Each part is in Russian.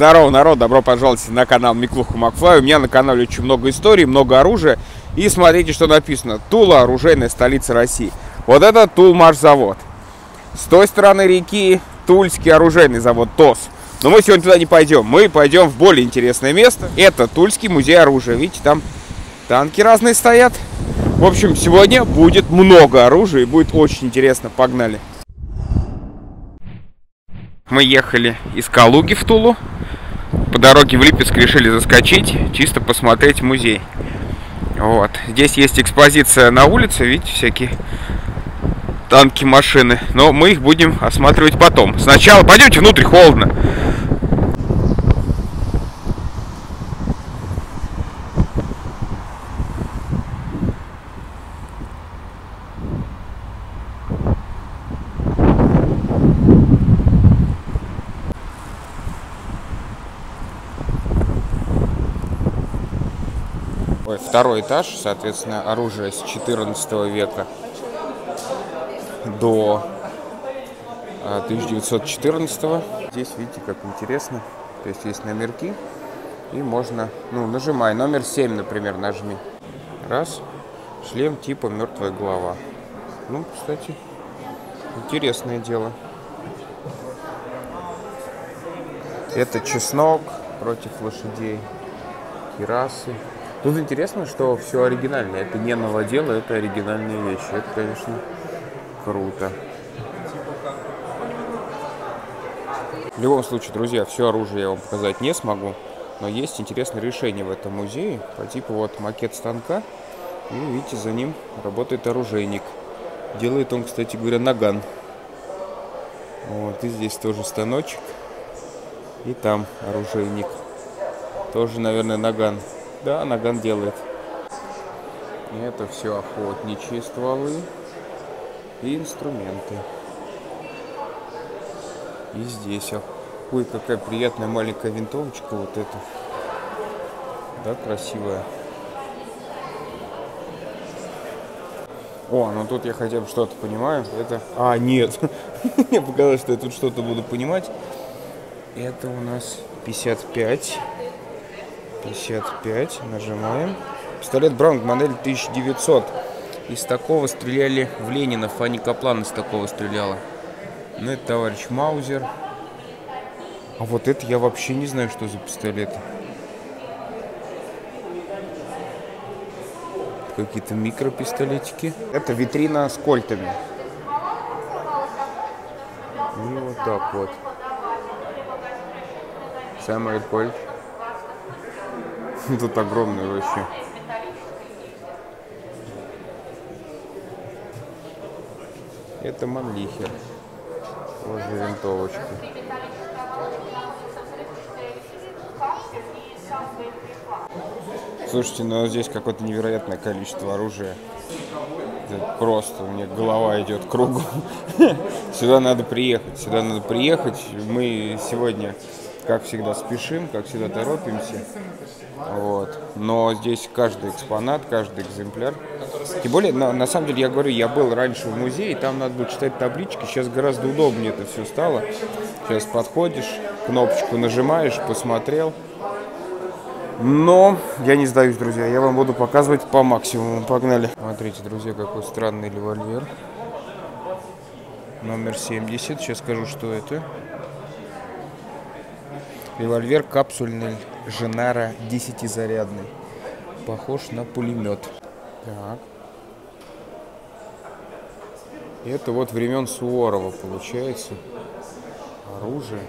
Здорово, народ, добро пожаловать на канал Миклуха Макфлай. У меня на канале очень много историй, много оружия. И смотрите, что написано. Тула – оружейная столица России. Вот это Тулмаш-завод. С той стороны реки Тульский оружейный завод ТОС. Но мы сегодня туда не пойдем. Мы пойдем в более интересное место. Это Тульский музей оружия. Видите, там танки разные стоят. В общем, сегодня будет много оружия и будет очень интересно. Погнали. Мы ехали из Калуги в Тулу. По дороге в Липецк решили заскочить, чисто посмотреть музей. Вот. Здесь есть экспозиция на улице, видите, всякие танки, машины. Но мы их будем осматривать потом. Сначала пойдемте внутрь, холодно. Второй этаж, соответственно, оружие с 14 века до 1914. Здесь видите, как интересно. То есть есть номерки, и можно, ну, нажимай, номер 7, например, нажми. Раз, шлем типа мертвая голова. Ну, кстати, интересное дело. Это чеснок против лошадей, кирасы. Тут интересно, что все оригинальное. Это не новодело, это оригинальные вещи. Это, конечно, круто. В любом случае, друзья, все оружие я вам показать не смогу. Но есть интересное решение в этом музее. По типу вот макет станка. И видите, за ним работает оружейник. Делает он, кстати говоря, наган. Вот, и здесь тоже станочек. И там оружейник. Тоже, наверное, наган. Да, наган делает. Это все охотничьи стволы и инструменты. И здесь, ой, какая приятная маленькая винтовочка вот эта. Да, красивая. О, ну тут я хотя бы что-то понимаю. Это... А, нет. Мне показалось, что я тут что-то буду понимать. Это у нас 55. 55. Нажимаем. Пистолет Браунг, модель 1900. Из такого стреляли в Ленина. Фанни Каплан из такого стреляла. Ну, это товарищ Маузер. А вот это я вообще не знаю, что за пистолет. Какие-то микропистолетики. Это витрина с кольтами. И вот так вот. Самый кольт. Тут огромный вообще. Это Манлихер. Вот же винтовочка. Слушайте, ну здесь какое-то невероятное количество оружия. Это просто у меня голова идет кругом. Сюда надо приехать. Сюда надо приехать. Мы сегодня, как всегда, спешим, как всегда торопимся. Вот. Но здесь каждый экспонат, каждый экземпляр. Тем более, на, на самом деле, я говорю, я был раньше в музее, там надо было читать таблички. Сейчас гораздо удобнее это все стало. Сейчас подходишь, кнопочку нажимаешь, посмотрел. Но я не сдаюсь, друзья. Я вам буду показывать по максимуму. Погнали. Смотрите, друзья, какой странный револьвер. Номер 70. Сейчас скажу, что это. Револьвер капсульный Женара 10-зарядный. Похож на пулемет. Так. Это вот времен Суворова получается. Оружие.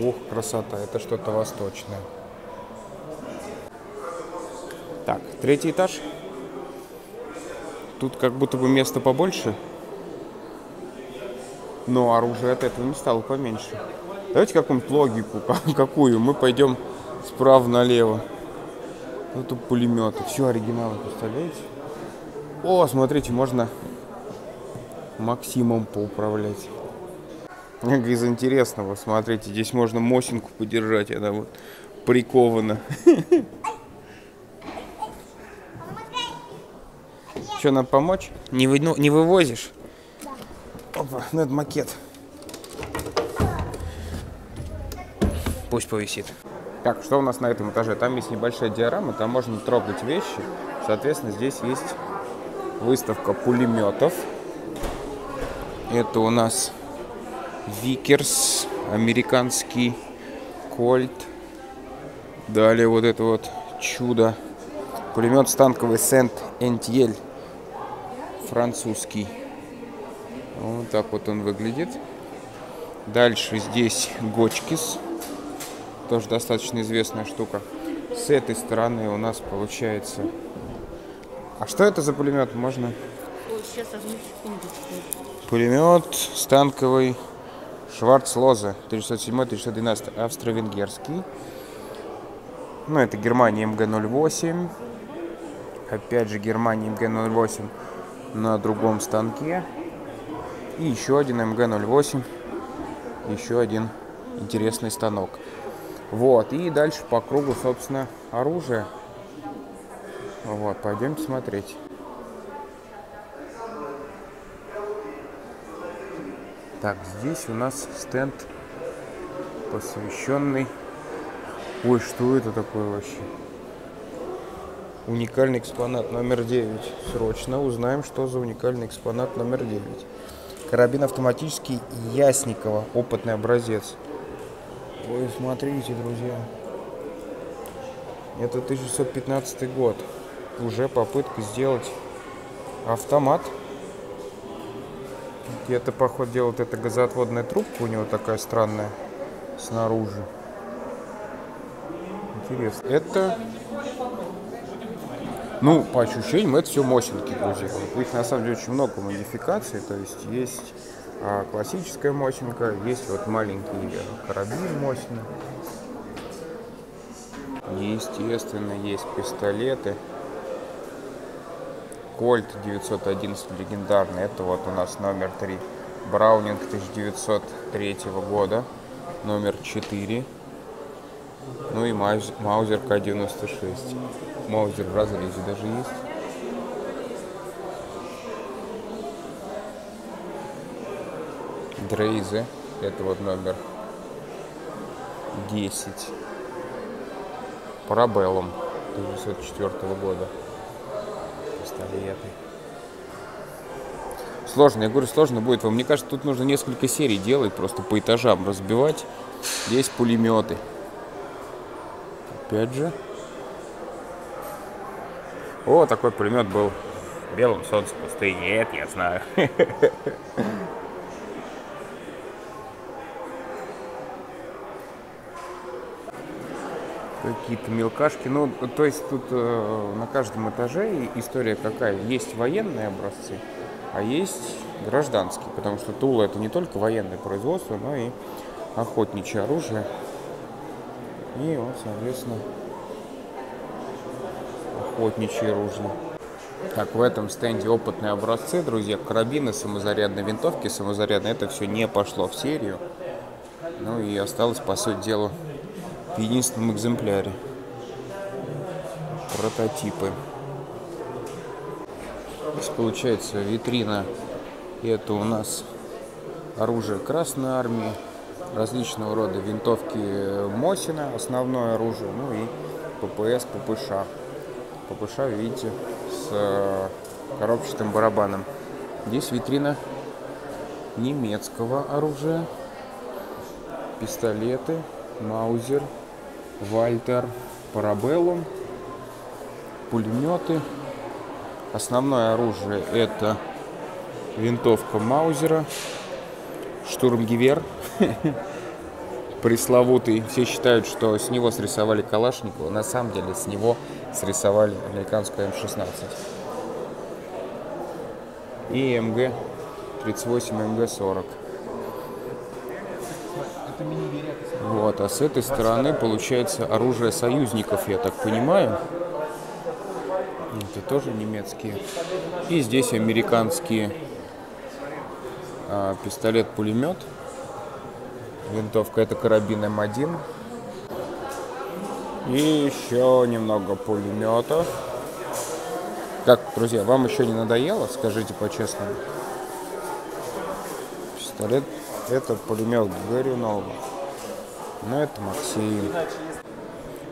Ох, красота, это что-то восточное. Так, третий этаж. Тут как будто бы места побольше. Но оружие от этого не стало поменьше. Давайте какую-нибудь логику, какую. Мы пойдем справа налево. Ну, тут пулеметы. Все оригиналы, представляете? О, смотрите, можно Максимом поуправлять. Из интересного, смотрите, здесь можно Мосинку подержать, она вот прикована. Что, надо помочь? Не, вы, ну, не вывозишь? Ну это макет. Пусть повисит. Так, что у нас на этом этаже? Там есть небольшая диорама, там можно трогать вещи. Соответственно, здесь есть выставка пулеметов. Это у нас Виккерс, американский Кольт. Далее вот это вот чудо. Пулемет станковый Сент-Этьен. Французский. Вот так вот он выглядит. Дальше здесь Гочкис. Тоже достаточно известная штука. С этой стороны у нас получается... А что это за пулемет? Можно? Сейчас одну секундочку. Пулемет станковый Шварцлоза 307-312 австро-венгерский. Ну, это Германия МГ-08. Опять же Германия МГ-08 на другом станке. И еще один МГ-08. Еще один интересный станок. Вот, и дальше по кругу, собственно, оружие. Вот, пойдемте смотреть. Так, здесь у нас стенд, посвященный... Ой, что это такое вообще? Уникальный экспонат номер 9. Срочно узнаем, что за уникальный экспонат номер 9. Карабин автоматический Ясникова. Опытный образец. Ой, смотрите, друзья. Это 1615 год. Уже попытка сделать автомат. Это, походу, делает это газоотводная трубка. У него такая странная снаружи. Интересно. Это ну, по ощущениям, это все мосинки, друзья. Их на самом деле очень много модификаций. То есть есть а, классическая мосинка, есть вот маленький карабин мосина. Естественно, есть пистолеты. Кольт 911 легендарный. Это вот у нас номер 3. Браунинг 1903 года. Номер 4. Ну и Маузер К-96. Маузер в разрезе даже есть. Дрейзы. Это вот номер 10. Парабеллум 1904 года. Пистолеты. Сложно, я говорю, сложно будет вам. Мне кажется, тут нужно несколько серий делать, просто по этажам разбивать. Есть пулеметы. Опять же. О, такой пулемет был в белом солнце пустыни. Нет, я знаю. Какие-то мелкашки. Ну, то есть тут э, на каждом этаже история какая? Есть военные образцы, а есть гражданские. Потому что Тула это не только военное производство, но и охотничье оружие. И вот, соответственно, охотничьи ружья. Так, в этом стенде опытные образцы, друзья, карабины, самозарядные винтовки, самозарядные, это все не пошло в серию. Ну и осталось, по сути дела, в единственном экземпляре. Прототипы. Здесь получается витрина. И это у нас оружие Красной Армии, различного рода винтовки Мосина, основное оружие, ну и ППС, ППШ. ППШ, видите, с э, коробчатым барабаном. Здесь витрина немецкого оружия, пистолеты, Маузер, Вальтер, Парабеллум, пулеметы. Основное оружие это винтовка Маузера, штурмгивер пресловутый. Все считают, что с него срисовали Калашникова. На самом деле с него срисовали американскую М-16. И МГ-38, МГ-40. Вот, а с этой стороны получается оружие союзников, я так понимаю. Это тоже немецкие. И здесь американские а, пистолет-пулемет. Винтовка это карабин М1. И еще немного пулеметов. Как, друзья, вам еще не надоело? Скажите по-честному. пистолет. Это пулемет Горюнова. Ну, это Максим.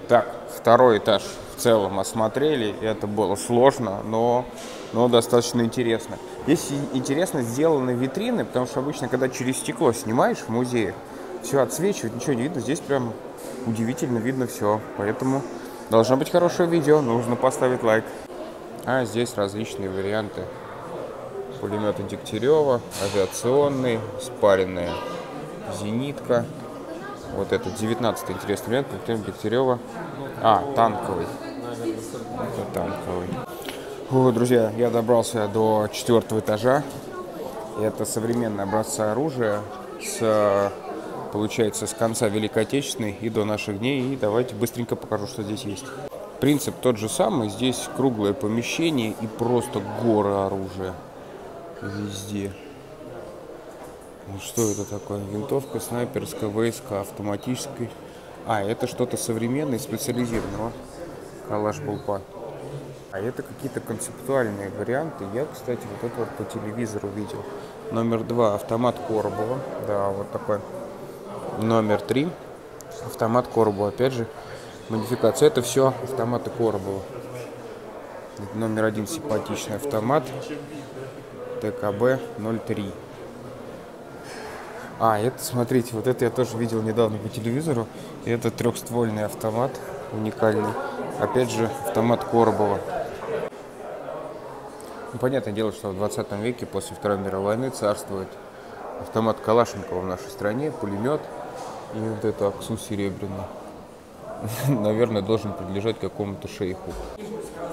Так, второй этаж в целом осмотрели. Это было сложно, но, но достаточно интересно. Здесь интересно сделаны витрины, потому что обычно, когда через стекло снимаешь в музее, все отсвечивает, ничего не видно. Здесь прям удивительно видно все. Поэтому должно быть хорошее видео, нужно поставить лайк. А здесь различные варианты. Пулеметы Дегтярева, авиационный, спаренная зенитка. Вот этот 19 интересный вариант, пулемет Дегтярева. А, танковый. Это танковый. О, друзья, я добрался до четвертого этажа. Это современное образца оружия с получается, с конца Великой Отечественной и до наших дней. И давайте быстренько покажу, что здесь есть. Принцип тот же самый. Здесь круглое помещение и просто горы оружия везде. Что это такое? Винтовка, снайперская, ВСК, автоматическая. А, это что-то современное, специализированного. Калаш Булпа. А это какие-то концептуальные варианты. Я, кстати, вот это вот по телевизору видел. Номер два автомат Коробова. Да, вот такой. Номер три автомат Коробова. Опять же, модификация. Это все автоматы Коробова. Номер один симпатичный автомат. ТКБ 03. А, это, смотрите, вот это я тоже видел недавно по телевизору. Это трехствольный автомат, уникальный. Опять же, автомат Коробова. Ну, понятное дело, что в 20 веке, после Второй мировой войны, царствует автомат Калашникова в нашей стране, пулемет и вот это Аксу серебряный. Наверное, должен принадлежать какому-то шейху.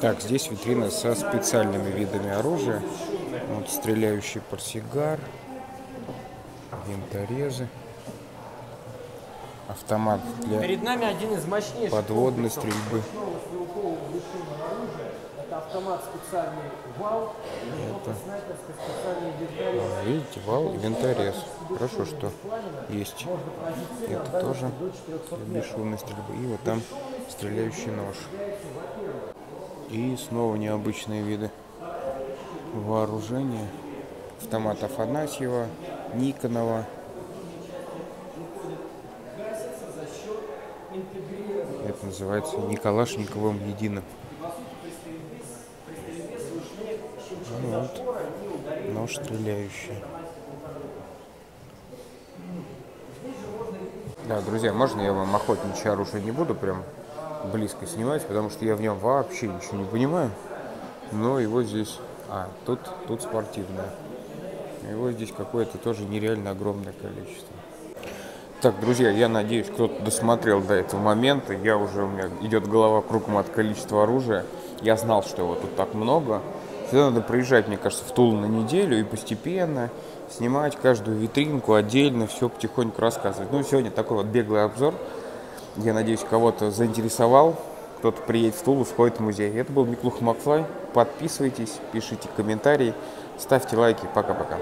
Так, здесь витрина со специальными видами оружия. Вот стреляющий портсигар, винторезы, автомат для Перед нами один из мощнейших подводной стрельбы. Это автомат специальный ВАЛ, это специальный винторез. А, Видите, вал и винторез. Хорошо, что есть. Это тоже для бесшумной стрельбы. И вот там стреляющий нож. И снова необычные виды вооружения. Автомат Афанасьева, Никонова. Это называется Николашниковым единым. Ну вот, нож. Да, друзья, можно я вам охотничье оружие не буду прям близко снимать, потому что я в нем вообще ничего не понимаю. Но его здесь... А, тут, тут спортивное. Его здесь какое-то тоже нереально огромное количество. Так, друзья, я надеюсь, кто-то досмотрел до этого момента. Я уже, у меня идет голова кругом от количества оружия. Я знал, что его тут так много. Всегда надо приезжать, мне кажется, в Тулу на неделю и постепенно снимать каждую витринку отдельно, все потихоньку рассказывать. Ну, сегодня такой вот беглый обзор. Я надеюсь, кого-то заинтересовал. Кто-то приедет в Тулу, сходит в музей. Это был Миклух Макфлай. Подписывайтесь, пишите комментарии, ставьте лайки. Пока-пока.